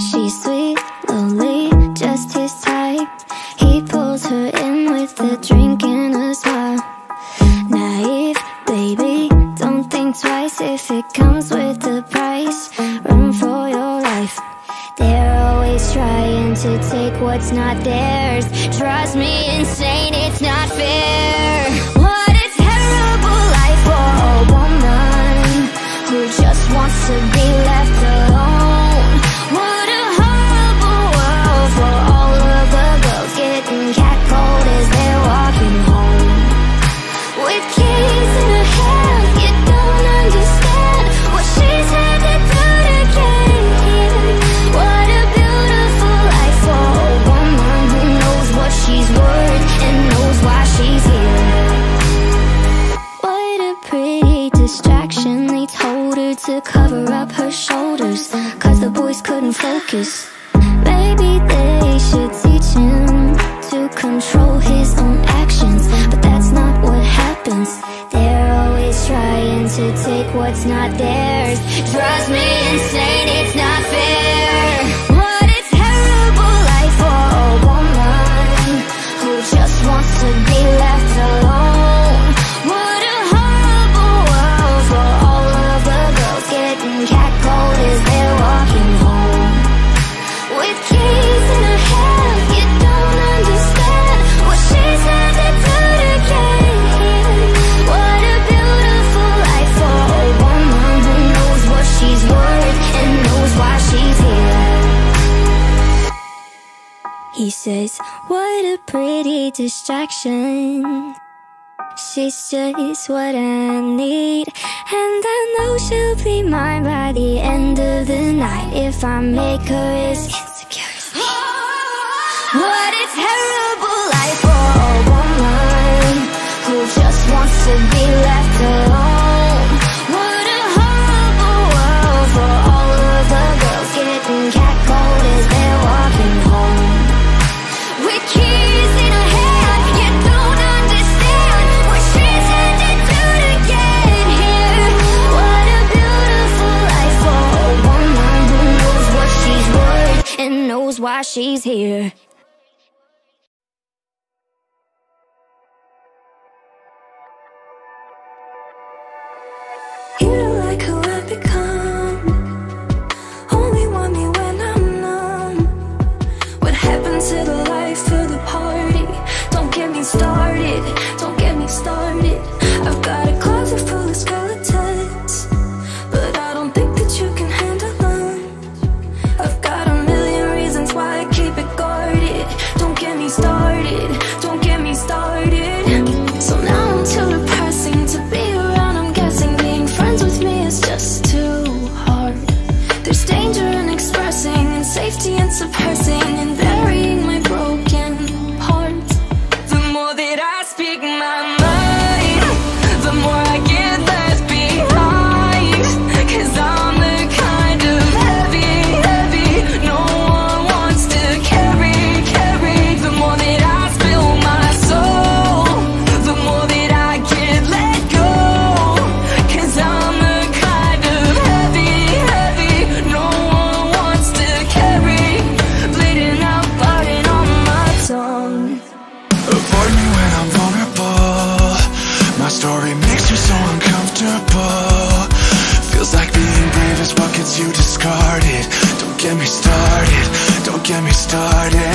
She's sweet, lonely, just his type. He pulls her in with a drink and a smile Naive, baby, don't think twice. If it comes with a price, run for your life. They're always trying to take what's not theirs. Trust me, to cover up her shoulders Cause the boys couldn't focus. Maybe they should teach him to control his own actions But that's not what happens. They're always trying to take what's not theirs. Trust me insane, it's not fair. He says, what a pretty distraction. She's just what I need. And I know she'll be mine by the end of the night If I make her as insecure as me. What a terrible life for a woman Who just wants to be left alone. she's here. you discarded. Don't get me started, don't get me started.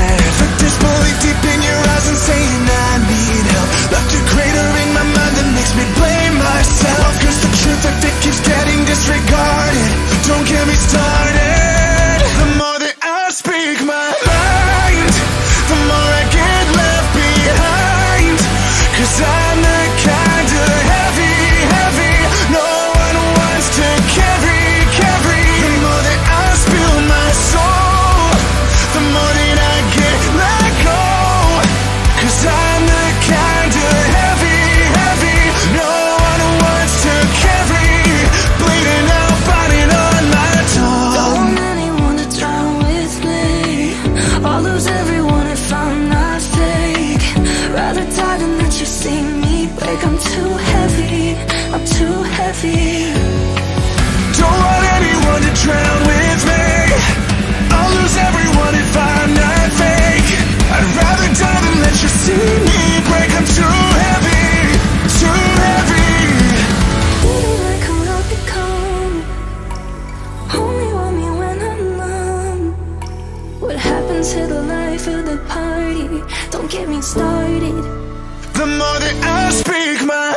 I'll lose everyone if I'm not fake. Rather die than that you see me break. I'm too heavy, I'm too heavy. I speak my